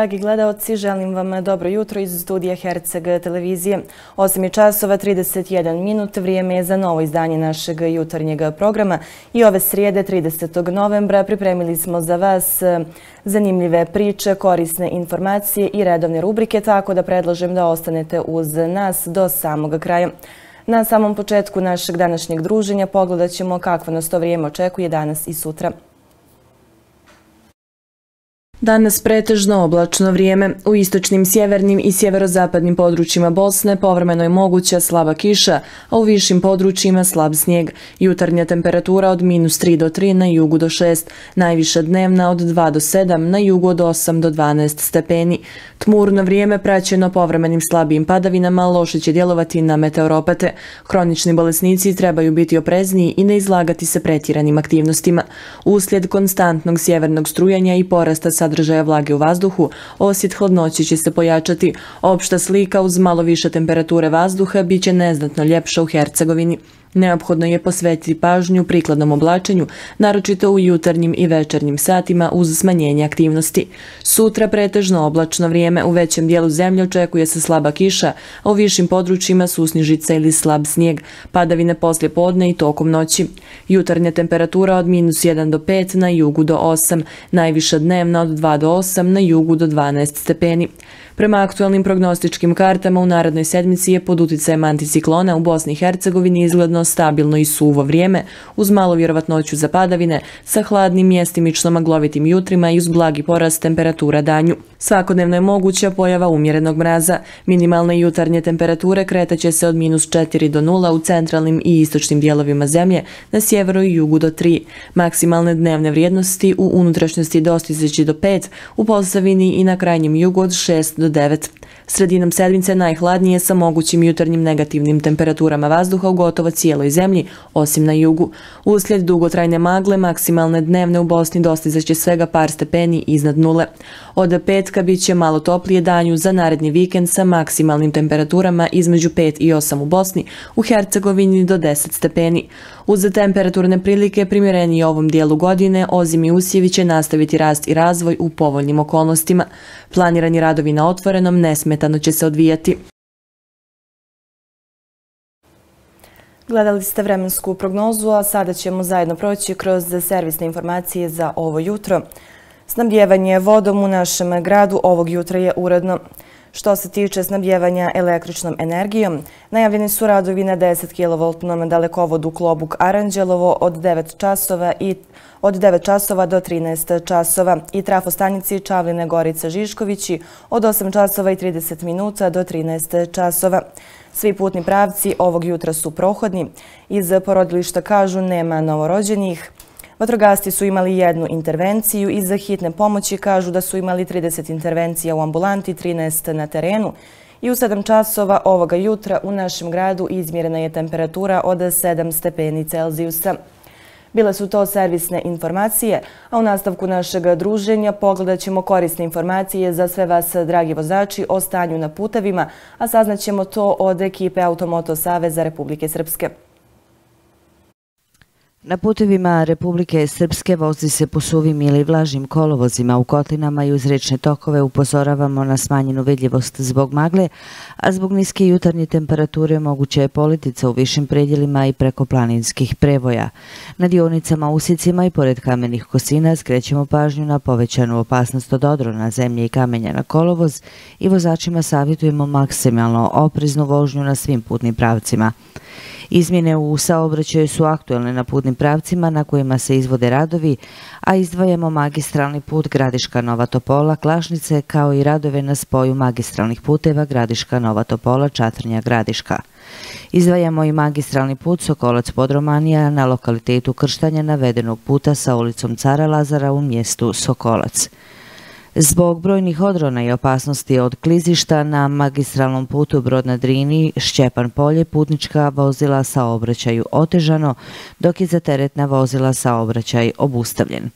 Dragi gledalci, želim vam dobro jutro iz studija Herceg televizije. 8 časova 31 minut, vrijeme je za novo izdanje našeg jutarnjeg programa i ove srijede 30. novembra pripremili smo za vas eh, zanimljive priče, korisne informacije i redovne rubrike, tako da predlažem da ostanete uz nas do samog kraja. Na samom početku našeg današnjeg druženja pogledat ćemo kakvo nas to vrijeme očekuje danas i sutra. Danas pretežno oblačno vrijeme. U istočnim, sjevernim i sjeverozapadnim područjima Bosne povrmeno je moguća slaba kiša, a u višim područjima slab snijeg. Jutarnja temperatura od minus 3 do 3 na jugu do 6, najviša dnevna od 2 do 7, na jugu od 8 do 12 stepeni. Tmurno vrijeme praćeno povremenim slabijim padavinama loše će djelovati na meteoropate. Hronični bolesnici trebaju biti oprezniji i ne izlagati se pretjeranim aktivnostima. Uslijed konstantnog sjevernog strujanja i porasta sad sadržaja vlage u vazduhu, osjet hladnoći će se pojačati. Opšta slika uz malo više temperature vazduha biće neznatno ljepša u Hercegovini. Neophodno je posvetiti pažnju prikladnom oblačenju, naročito u jutarnjim i večernjim satima uz smanjenje aktivnosti. Sutra pretežno oblačno vrijeme u većem dijelu zemlje očekuje se slaba kiša, a u višim područjima susnižica ili slab snijeg, padavine poslje podne i tokom noći. Jutarnja temperatura od minus 1 do 5 na jugu do 8, najviša dnevna od 2 do 8 na jugu do 12 stepeni. Prema aktualnim prognostičkim kartama u narodnoj sedmici je pod uticajem anticiklona u Bosni i Hercegovini izgledno stabilno i suvo vrijeme uz malo vjerovatnoću za padavine sa hladnim mjestimično maglovitim jutrima i uz blagi porast temperatura danju. Svakodnevno je moguća pojava umjerenog mraza. Minimalne jutarnje temperature kretaće se od minus 4 do 0 u centralnim i istočnim dijelovima zemlje, na sjeveru i jugu do 3. Maksimalne dnevne vrijednosti u unutrašnjosti dostizeći do 5, u Posavini i na krajnjem jugu od 6 do 9. Sredinom sedmice najhladnije sa mogućim jutarnjim negativnim temperaturama vazduha u gotovo cijeloj zemlji, osim na jugu. Uslijed dugotrajne magle, maksimalne dnevne u Bosni dostizaće svega par stepeni iznad nule. Od petka bit će malo toplije danju za naredni vikend sa maksimalnim temperaturama između 5 i 8 u Bosni, u Hercegovini do 10 stepeni. Uz temperaturne prilike primjereni ovom dijelu godine, ozimi usjevi će nastaviti rast i razvoj u povoljnim okolnostima. Planirani radovi na otvorenom nesmetano će se odvijati. Gledali ste vremensku prognozu, a sada ćemo zajedno proći kroz servisne informacije za ovo jutro. Snabdjevanje vodom u našem gradu ovog jutra je uredno. Što se tiče snabdjevanja električnom energijom, najavljeni su radovi na 10 kV dalekovodu Klobuk Aranđelovo od 9 časova i od 9 časova do 13 časova i trafostanici Čavline Gorica Žiškovići od 8 časova i 30 minuta do 13 časova. Svi putni pravci ovog jutra su prohodni. Iz porodilišta kažu nema novorođenih. Vatrogasti su imali jednu intervenciju i za hitne pomoći kažu da su imali 30 intervencija u ambulanti, 13 na terenu. I u 7 časova ovoga jutra u našem gradu izmjerena je temperatura od 7 stepeni Celzijusa. Bile su to servisne informacije, a u nastavku našeg druženja pogledat ćemo korisne informacije za sve vas, dragi vozači, o stanju na putevima, a saznaćemo to od ekipe Automoto Saveza Republike Srpske. Na putevima Republike Srpske vozi se po suvim ili vlažnim kolovozima u kotlinama i uz rečne tokove upozoravamo na smanjenu vidljivost zbog magle, a zbog niske jutarnje temperature moguće je politica u višim predjelima i preko planinskih prevoja. Na dionicama usicima i pored kamenih kosina skrećemo pažnju na povećanu opasnost od odrona zemlje i kamenja na kolovoz i vozačima savjetujemo maksimalno opreznu vožnju na svim putnim pravcima. Izmjene u saobraćaju su aktuelne na putnim pravcima na kojima se izvode radovi, a izdvajamo magistralni put Gradiška Nova Topola, Klašnice, kao i radove na spoju magistralnih puteva Gradiška Nova Topola, Čatrnja Gradiška. Izdvajamo i magistralni put Sokolac Podromanija na lokalitetu Krštanja navedenog puta sa ulicom Cara Lazara u mjestu Sokolac. Zbog brojnih odrona i opasnosti od klizišta na magistralnom putu Brod na Drini, Šćepan polje, putnička vozila sa obraćaju otežano, dok je za teretna vozila sa obraćaj obustavljen.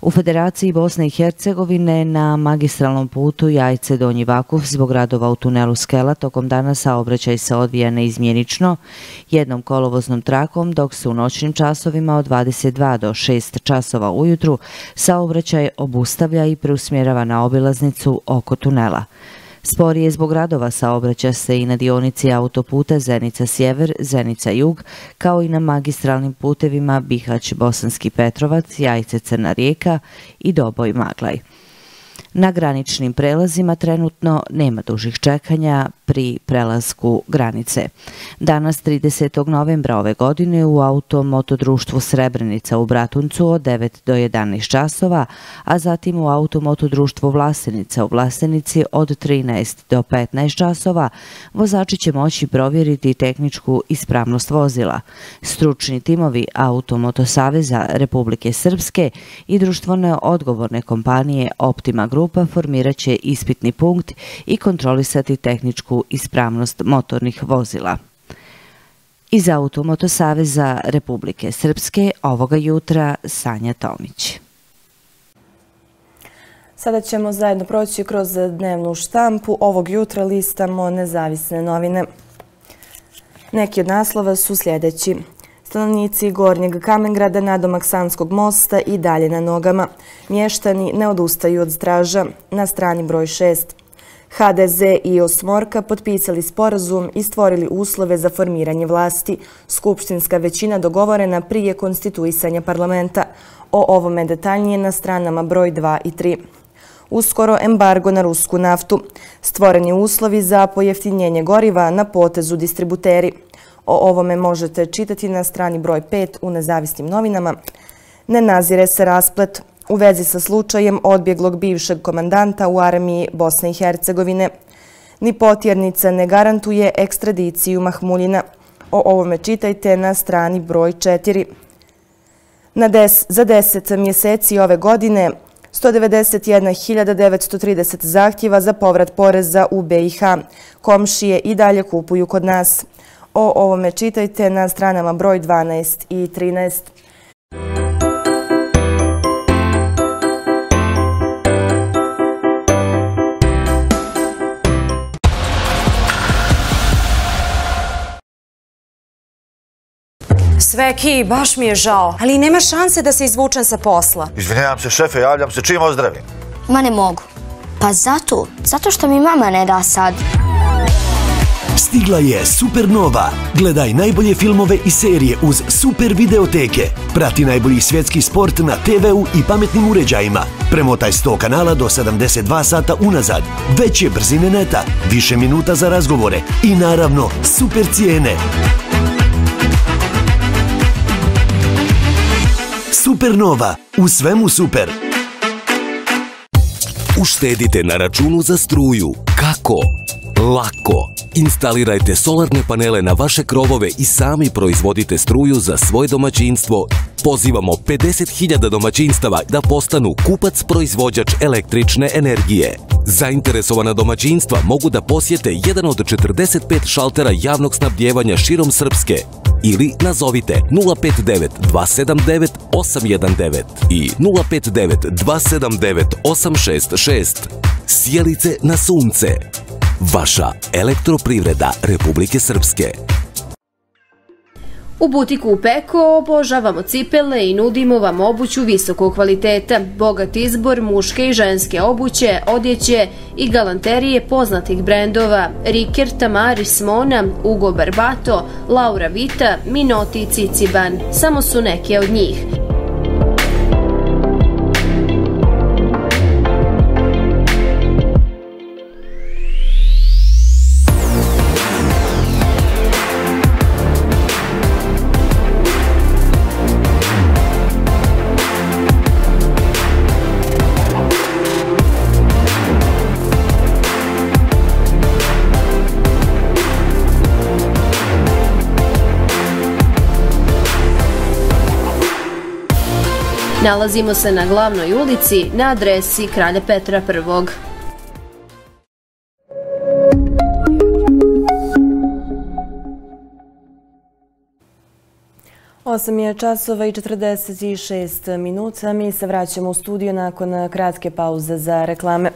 U Federaciji Bosne i Hercegovine na magistralnom putu Jajce Donji Vakuf zbog radova u tunelu Skela tokom dana saobraćaj se odvija neizmjenično jednom kolovoznom trakom dok se u noćnim časovima od 22 do 6 časova ujutru saobraćaj obustavlja i preusmjeruje usmjerava na obilaznicu oko tunela. Sporije zbog radova saobraća se i na dionici autoputa Zenica-Sjever, Zenica-Jug, kao i na magistralnim putevima Bihać-Bosanski Petrovac, Jajce-Crna rijeka i Doboj-Maglaj. Na graničnim prelazima trenutno nema dužih čekanja pri prelasku granice. Danas, 30. novembra ove godine, u automotodruštvu Srebrenica u Bratuncu od 9 do 11 časova, a zatim u automotodruštvu Vlasenica u Vlasenici od 13 do 15 časova, vozači će moći provjeriti tehničku ispravnost vozila. Stručni timovi Automotosaveza Republike Srpske i društvone odgovorne kompanije Optima grupa formirat će ispitni punkt i kontrolisati tehničku ispravnost motornih vozila. Iz Automotosaveza Republike Srpske ovoga jutra Sanja Tomić. Sada ćemo zajedno proći kroz dnevnu štampu. Ovog jutra listamo nezavisne novine. Neki od naslova su sljedeći. Stanovnici Gornjeg Kamengrada na domak Sanskog mosta i dalje na nogama. Mještani ne odustaju od straža. Na strani broj 6. HDZ i Osmorka potpisali sporazum i stvorili uslove za formiranje vlasti. Skupštinska većina dogovorena prije konstituisanja parlamenta. O ovome detaljnije na stranama broj 2 i 3. Uskoro embargo na rusku naftu. Stvoreni uslovi za pojeftinjenje goriva na potezu distributeri. O ovome možete čitati na strani broj 5 u nezavisnim novinama. Ne nazire se rasplet u vezi sa slučajem odbjeglog bivšeg komandanta u armiji Bosne i Hercegovine. Ni potjernica ne garantuje ekstradiciju Mahmuljina. O ovome čitajte na strani broj 4. Za deset mjeseci ove godine 191.930 zahtjeva za povrat poreza u BiH. Komšije i dalje kupuju kod nas. O ovome čitajte na stranama broj 12 i 13. Sveki, baš mi je žao, ali nema šanse da se izvučem sa posla. Izvinjam se, šefe, javljam se čim ozdravim. Ma ne mogu. Pa zato, zato što mi mama ne da sad. Stigla je Supernova. Gledaj najbolje filmove i serije uz super videoteke. Prati najbolji svjetski sport na TV-u i pametnim uređajima. Premotaj 100 kanala do 72 sata unazad. Veće brzine neta, više minuta za razgovore i naravno super cijene. Supernova. U svemu super. Uštedite na računu za struju. Kako? Lako! Instalirajte solarne panele na vaše krovove i sami proizvodite struju za svoje domaćinstvo. Pozivamo 50.000 domaćinstava da postanu kupac-proizvođač električne energije. Zainteresovana domaćinstva mogu da posjete jedan od 45 šaltera javnog snabdjevanja širom Srpske ili nazovite 059 279 819 i 059 279 866. Sjelice na sunce. Vaša elektroprivreda Republike Srpske. U butiku Peko obožavamo cipele i nudimo vam obuću visokog kvaliteta, bogat izbor muške i ženske obuće, odjeće i galanterije poznatih brendova Riker, Tamari, Smona, Ugo Barbato, Laura Vita, Minoti i Ciciban. Samo su neke od njih. Nalazimo se na glavnoj ulici na adresi Kralja Petra I. Osam je časova i 46 minuta. Mi se vraćamo u studio nakon kratke pauze za reklame.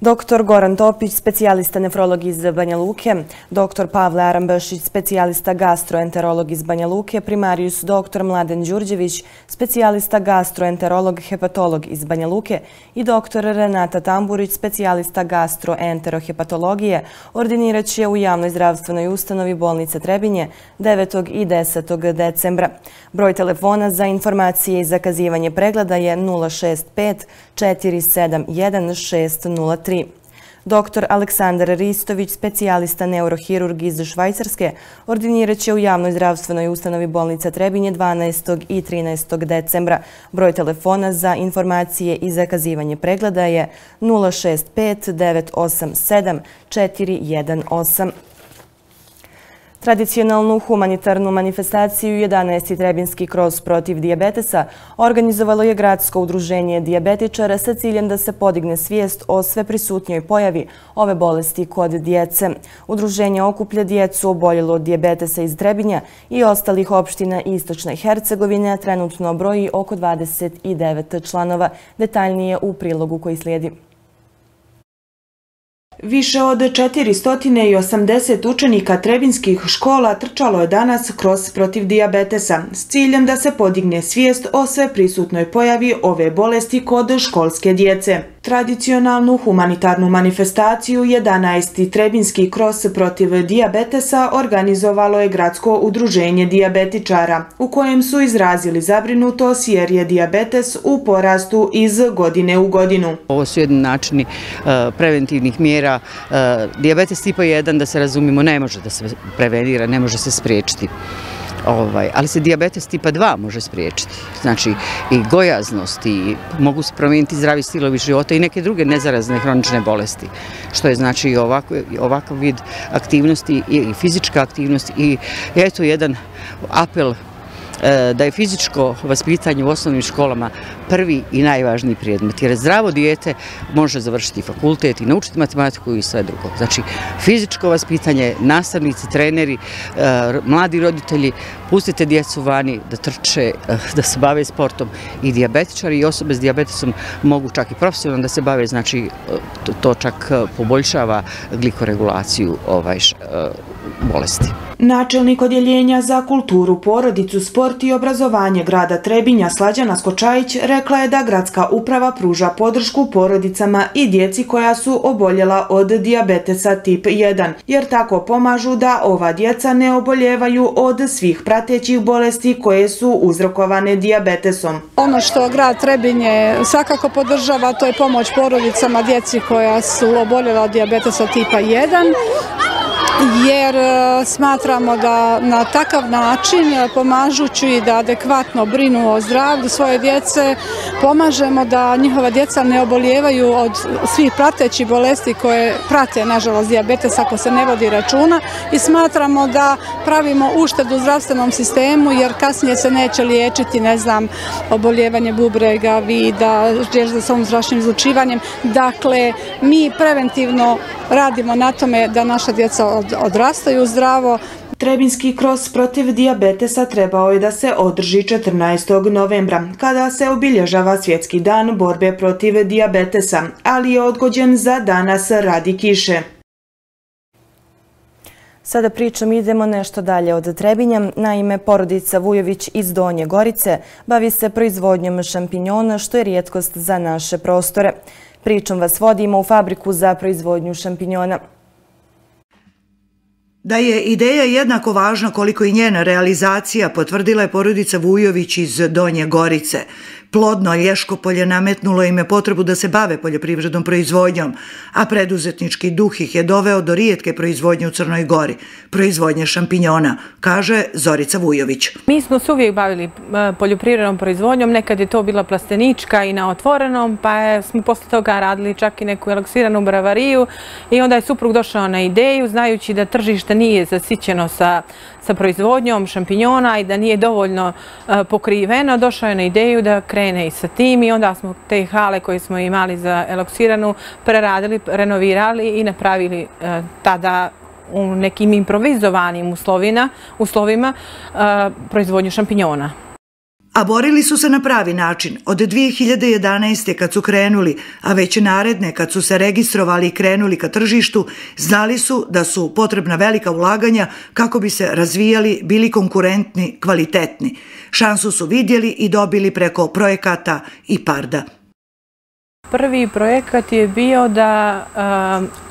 Dr. Goran Topić, specijalista nefrolog iz Banja Luke, dr. Pavle Arambašić, specijalista gastroenterolog iz Banja Luke, primarius dr. Mladen Đurđević, specijalista gastroenterolog hepatolog iz Banja Luke i dr. Renata Tamburić, specijalista gastroenterohepatologije, ordinirat će u javnoj zdravstvenoj ustanovi bolnice Trebinje 9. i 10. decembra. Broj telefona za informacije i zakazivanje pregleda je 065 471 603. 3. Dr. Aleksandar Ristović, specijalista neurohirurg iz Švajcarske, ordinirat će u javnoj zdravstvenoj ustanovi bolnica Trebinje 12. i 13. decembra. Broj telefona za informacije i zakazivanje pregleda je 065 987 418. Tradicionalnu humanitarnu manifestaciju 11. Trebinski kroz protiv dijabetesa organizovalo je gradsko udruženje dijabetičara sa ciljem da se podigne svijest o sveprisutnjoj pojavi ove bolesti kod djece. Udruženje okuplja djecu oboljelo od dijabetesa iz Trebinja i ostalih opština Istočne Hercegovine, trenutno broji oko 29 članova. Detaljnije u prilogu koji slijedi. Više od 480 učenika trebinskih škola trčalo je danas kroz protiv diabetesa s ciljem da se podigne svijest o sve prisutnoj pojavi ove bolesti kod školske djece. Tradicionalnu humanitarnu manifestaciju 11. Trebinski kros protiv diabetesa organizovalo je gradsko udruženje diabetičara, u kojem su izrazili zabrinutost jer je diabetes u porastu iz godine u godinu. Ovo su jedni načini e, preventivnih mjera. E, dijabetes diabetes tipa 1, da se razumimo, ne može da se prevenira, ne može se spriječiti. Ovaj, ali se diabetes tipa 2 može spriječiti. Znači i gojaznost i mogu se promijeniti zdravi stilovi života i neke druge nezarazne hronične bolesti. Što je znači ovakav vid aktivnosti i fizička aktivnost i eto jedan apel E, da je fizičko vaspitanje u osnovnim školama prvi i najvažniji predmet. Jer zdravo dijete može završiti fakultet i naučiti matematiku i sve drugo. Znači, fizičko vaspitanje, nastavnici, treneri, e, mladi roditelji, pustite djecu vani da trče, e, da se bave sportom i diabetičari i osobe s diabetesom mogu čak i profesionalno da se bave, znači to čak poboljšava glikoregulaciju ovaj, bolesti. Načelnik odjeljenja za kulturu, porodicu, sport i obrazovanje grada Trebinja Slađana Skočajić rekla je da gradska uprava pruža podršku porodicama i djeci koja su oboljela od diabetesa tip 1, jer tako pomažu da ova djeca ne oboljevaju od svih pratećih bolesti koje su uzrokovane diabetesom. Ono što grad Trebinje svakako podržava to je pomoć porodicama djeci koja su oboljela od diabetesa tipa 1, jer e, smatramo da na takav način, e, pomažući da adekvatno brinu o zdravlju svoje djece, pomažemo da njihova djeca ne oboljevaju od svih pratećih bolesti koje prate, nažalost, diabetes ako se ne vodi računa i smatramo da pravimo uštedu u zdravstvenom sistemu jer kasnije se neće liječiti, ne znam, oboljevanje bubrega, vida, željeza sa ovom zračnim izlučivanjem. Dakle, mi preventivno radimo na tome da naša djeca odrastaju zdravo. Trebinski kros protiv diabetesa trebao je da se održi 14. novembra, kada se obilježava svjetski dan borbe protiv diabetesa, ali je odgođen za danas radi kiše. Sada pričam idemo nešto dalje od Trebinja. Naime, porodica Vujović iz Donje Gorice bavi se proizvodnjom šampinjona, što je rijetkost za naše prostore. Pričom vas vodimo u fabriku za proizvodnju šampinjona. Da je ideja jednako važna koliko i njena realizacija potvrdila je porodica Vujović iz Donje Gorice. Plodno Lješko polje nametnulo ime potrebu da se bave poljoprivrednom proizvodnjom, a preduzetnički duh ih je doveo do rijetke proizvodnje u Crnoj Gori, proizvodnje šampinjona, kaže Zorica Vujović. Mi smo se uvijek bavili e, poljoprivrednom proizvodnjom, nekad je to bila plastenička i na otvorenom, pa smo posle toga radili čak i neku eloksiranu bravariju i onda je suprug došao na ideju, znajući da tržište nije zasićeno sa sa proizvodnjom šampinjona i da nije dovoljno e, pokriveno, došao je na ideju da krene i sa tim i onda smo te hale koje smo imali za eloksiranu preradili, renovirali i napravili e, tada u nekim improvizovanim uslovima e, proizvodnju šampinjona. A borili su se na pravi način. Od 2011. kad su krenuli, a već naredne kad su se registrovali i krenuli ka tržištu, znali su da su potrebna velika ulaganja kako bi se razvijali, bili konkurentni, kvalitetni. Šansu su vidjeli i dobili preko projekata i parda. Prvi projekat je bio da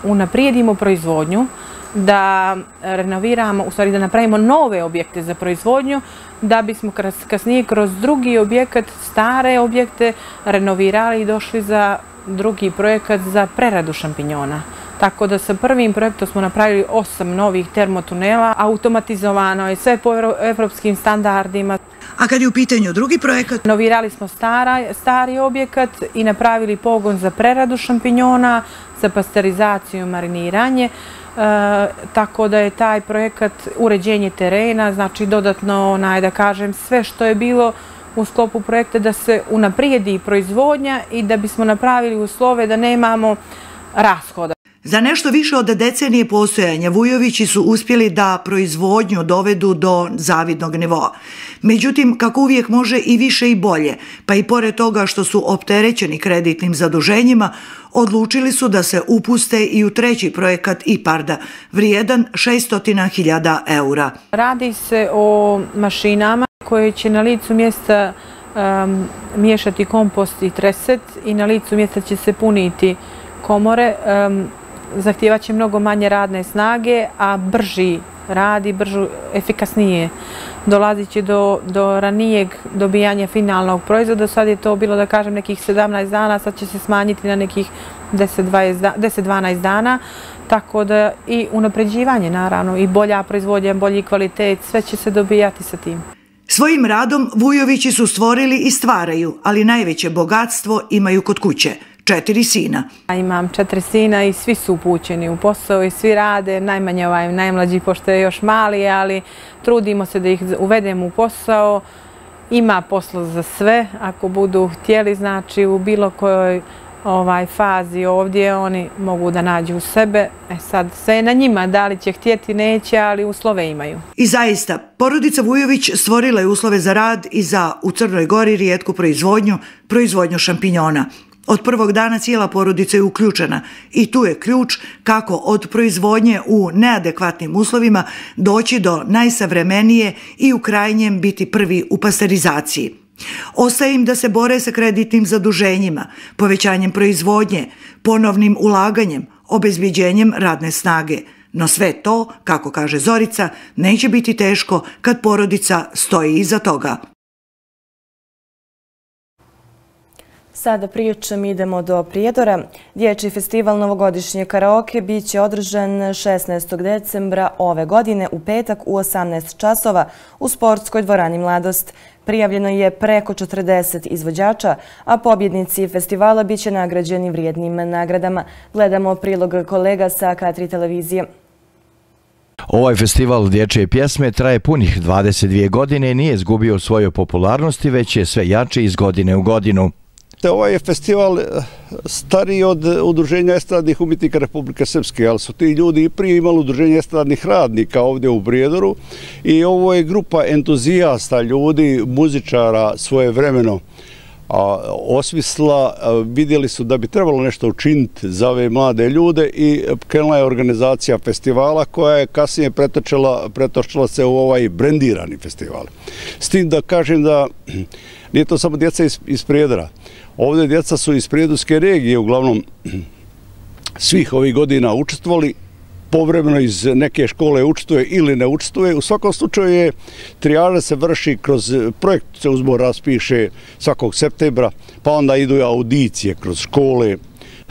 uh, unaprijedimo proizvodnju, da renoviramo, u stvari da napravimo nove objekte za proizvodnju, da bismo kasnije kroz drugi objekat, stare objekte, renovirali i došli za drugi projekat za preradu šampinjona. Tako da sa prvim projektom smo napravili osam novih termotunela, automatizovano je sve po evropskim standardima. A kad je u pitanju drugi projekat? Novirali smo stari objekat i napravili pogon za preradu šampinjona, za pasterizaciju i mariniranje. E, tako da je taj projekat uređenje terena, znači dodatno, onaj, da kažem, sve što je bilo u sklopu projekta da se unaprijedi proizvodnja i da bismo napravili uslove da nemamo rashoda. Za nešto više od decenije postojanja Vujovići su uspjeli da proizvodnju dovedu do zavidnog nivoa. Međutim, kako uvijek može i više i bolje, pa i pored toga što su opterećeni kreditnim zaduženjima, odlučili su da se upuste i u treći projekat IPARDA, vrijedan 600.000 eura. Radi se o mašinama koje će na licu mjesta miješati kompost i treset i na licu mjesta će se puniti komore zahtijevaće mnogo manje radne snage, a brži radi, bržu, efikasnije. Dolazit će do, do ranijeg dobijanja finalnog proizvoda. Sad je to bilo, da kažem, nekih 17 dana, sad će se smanjiti na nekih 10-12 dana. Tako da i unapređivanje, naravno, i bolja proizvodnja, bolji kvalitet, sve će se dobijati sa tim. Svojim radom Vujovići su stvorili i stvaraju, ali najveće bogatstvo imaju kod kuće – četiri sina. Imam četiri sina i svi su upućeni u posao i svi rade, najmanje ovaj najmlađi pošto je još mali, ali trudimo se da ih uvedemo u posao. Ima posla za sve, ako budu htjeli, znači u bilo kojoj ovaj fazi ovdje oni mogu da nađu u sebe. E sad, sve je na njima, da li će htjeti, neće, ali uslove imaju. I zaista, porodica Vujović stvorila je uslove za rad i za u Crnoj Gori rijetku proizvodnju, proizvodnju šampinjona. Od prvog dana cijela porodica je uključena i tu je ključ kako od proizvodnje u neadekvatnim uslovima doći do najsavremenije i u krajnjem biti prvi u pasterizaciji. Ostaje im da se bore sa kreditnim zaduženjima, povećanjem proizvodnje, ponovnim ulaganjem, obezbiđenjem radne snage. No sve to, kako kaže Zorica, neće biti teško kad porodica stoji iza toga. Sada pričam idemo do Prijedora. Dječji festival Novogodišnje karaoke bit će održan 16. decembra ove godine u petak u 18 časova u sportskoj dvorani Mladost. Prijavljeno je preko 40 izvođača, a pobjednici festivala bit će nagrađeni vrijednim nagradama. Gledamo prilog kolega sa K3 televizije. Ovaj festival dječje pjesme traje punih 22 godine i nije zgubio svoju popularnosti, već je sve jači iz godine u godinu. Te ovaj je festival eh, stariji od eh, Udruženja estradnih umjetnika Republike Srpske, ali su ti ljudi i prije imali Udruženje estradnih radnika ovdje u Brijedoru i ovo je grupa entuzijasta ljudi, muzičara svoje vremeno osvisla, vidjeli su da bi trebalo nešto učiniti za ove mlade ljude i krenula je organizacija festivala koja je kasnije pretočila, pretočila se u ovaj brendirani festival. S tim da kažem da nije to samo djeca iz, iz Prijedora. Ovdje djeca su iz Prijedorske regije, uglavnom svih ovih godina učestvovali, povremeno iz neke škole učestvuje ili ne učestvuje. U svakom slučaju je trijaža se vrši kroz projekt, se uzbor raspiše svakog septembra, pa onda idu audicije kroz škole,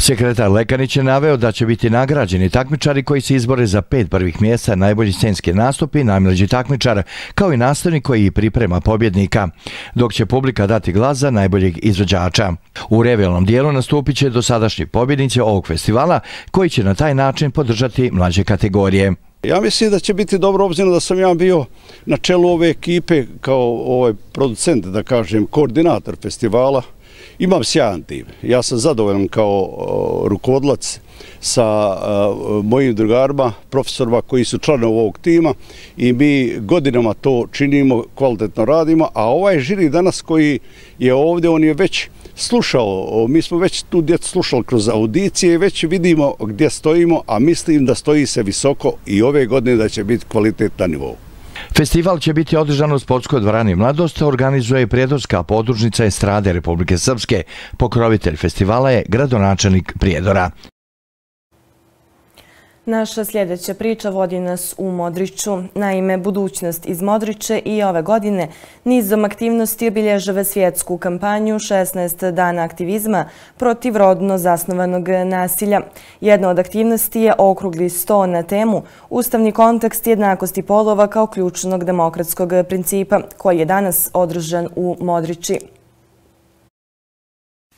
Sekretar Lekanić je naveo da će biti nagrađeni takmičari koji se izbore za pet prvih mjesta najbolji scenski nastupi, najmlađi takmičar, kao i nastavnik koji priprema pobjednika, dok će publika dati glas za najboljeg izvođača. U revelnom dijelu nastupit će dosadašnji pobjednici ovog festivala koji će na taj način podržati mlađe kategorije. Ja mislim da će biti dobro obzirom da sam ja bio na čelu ove ekipe kao ovaj producent, da kažem, koordinator festivala Imam sjajan tim. Ja sam zadovoljan kao rukovodlac sa mojim drugarima, profesorima koji su članovi ovog tima i mi godinama to činimo, kvalitetno radimo, a ovaj žiri danas koji je ovdje, on je već slušao, mi smo već tu djecu slušali kroz audicije i već vidimo gdje stojimo, a mislim da stoji se visoko i ove godine da će biti kvalitet na nivou. Festival će biti održan u sportskoj dvorani Mladost, organizuje Prijedorska podružnica Estrade Republike Srpske. Pokrovitelj festivala je gradonačelnik Prijedora. Naša sljedeća priča vodi nas u Modriću. Naime, budućnost iz Modriće i ove godine nizom aktivnosti obilježava svjetsku kampanju 16 dana aktivizma protiv rodno zasnovanog nasilja. Jedna od aktivnosti je okrugli sto na temu Ustavni kontekst jednakosti polova kao ključnog demokratskog principa koji je danas održan u Modrići.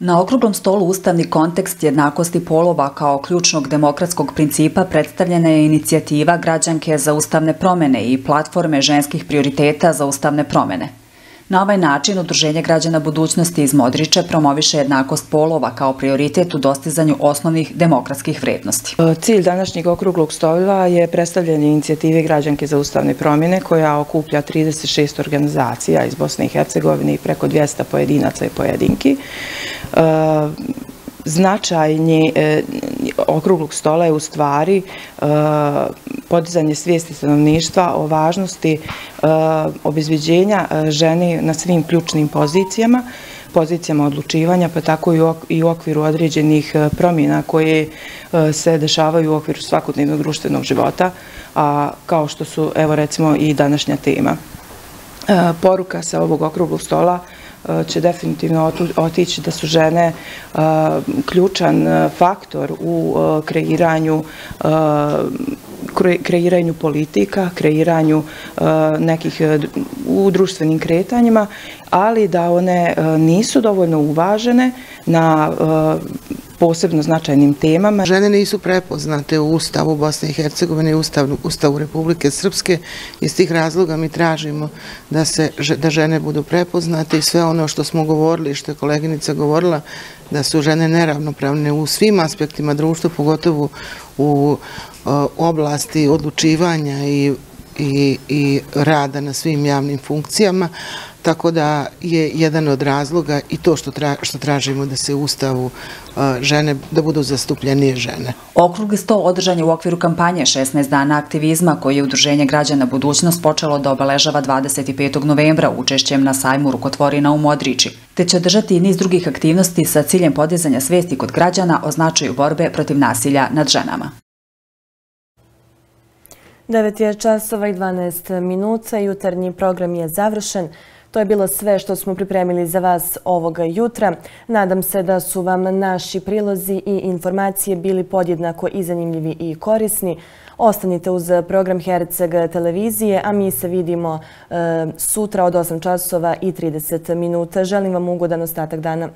Na okruglom stolu Ustavni kontekst jednakosti polova kao ključnog demokratskog principa predstavljena je inicijativa građanke za ustavne promene i platforme ženskih prioriteta za ustavne promene. Na ovaj način Udruženje građana budućnosti iz Modriče promoviše jednakost polova kao prioritet u dostizanju osnovnih demokratskih vrednosti. E, cilj današnjeg okruglog stola je predstavljanje inicijative građanke za ustavne promjene koja okuplja 36 organizacija iz Bosne i Hercegovine i preko 200 pojedinaca i pojedinki. E, e, okruglog stola je u stvari e, podizanje svijesti stanovništva o važnosti e, obezviđenja e, ženi na svim ključnim pozicijama, pozicijama odlučivanja, pa tako i u okviru određenih e, promjena koje se dešavaju u okviru svakodnevnog društvenog života, a kao što su, evo recimo, i današnja tema. Poruka sa ovog okruglog stola će definitivno otići da su žene ključan faktor u kreiranju kreiranju politika, kreiranju e, nekih e, u društvenim kretanjima, ali da one e, nisu dovoljno uvažene na posebno značajnim temama. Žene nisu prepoznate u Ustavu Bosne i Hercegovine i Ustavu Republike Srpske. Iz tih razloga mi tražimo da, se, da žene budu prepoznate i sve ono što smo govorili, što je koleginica govorila, da su žene neravnopravne u svim aspektima društva, pogotovo u oblasti odlučivanja i, i, i rada na svim javnim funkcijama, tako da je jedan od razloga i to što, tra, što tražimo da se ustavu žene, da budu zastupljenije žene. Okrug sto održan je u okviru kampanje 16 dana aktivizma koji je Udruženje građana budućnost počelo da obeležava 25. novembra učešćem na sajmu rukotvorina u Modrići, te će održati i niz drugih aktivnosti sa ciljem podizanja svesti kod građana o značaju borbe protiv nasilja nad ženama. 9 je časova i 12 minuta, jutarnji program je završen. To je bilo sve što smo pripremili za vas ovoga jutra. Nadam se da su vam naši prilozi i informacije bili podjednako i zanimljivi i korisni. Ostanite uz program Herceg televizije, a mi se vidimo e, sutra od 8 časova i 30 minuta. Želim vam ugodan ostatak dana.